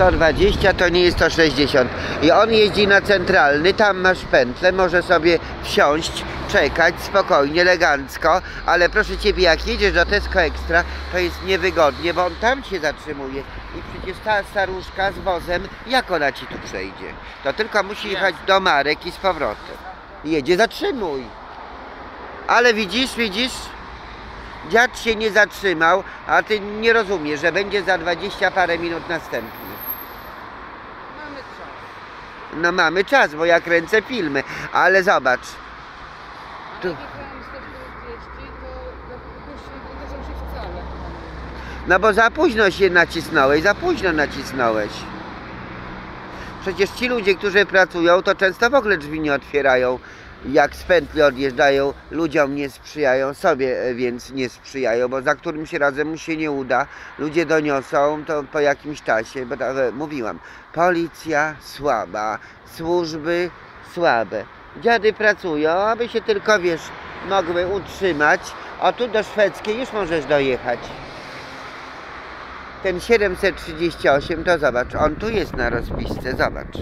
120 to nie jest 160. I on jeździ na centralny, tam masz pętlę, może sobie wsiąść, czekać spokojnie, elegancko, ale proszę Ciebie, jak jedziesz do Tesco Extra, to jest niewygodnie, bo on tam się zatrzymuje. I przecież ta staruszka z wozem, jak ona Ci tu przejdzie? To tylko musi jechać do Marek i z powrotem. Jedzie, zatrzymuj. Ale widzisz, widzisz? Dziad się nie zatrzymał, a ty nie rozumiesz, że będzie za 20 parę minut następny. No mamy czas, bo ja kręcę filmy, ale zobacz. Tu. jak jechałem 140, to jakoś nie uderzał się wcale. No bo za późno się nacisnąłeś, za późno nacisnąłeś. Przecież ci ludzie, którzy pracują, to często w ogóle drzwi nie otwierają. Jak z pętli odjeżdżają, ludziom nie sprzyjają, sobie e, więc nie sprzyjają, bo za którymś razem mu się nie uda, ludzie doniosą to po jakimś czasie, bo e, mówiłam, policja słaba, służby słabe. Dziady pracują, aby się tylko, wiesz, mogły utrzymać. O tu do szwedzkiej już możesz dojechać. Ten 738 to zobacz, on tu jest na rozpisce, zobacz.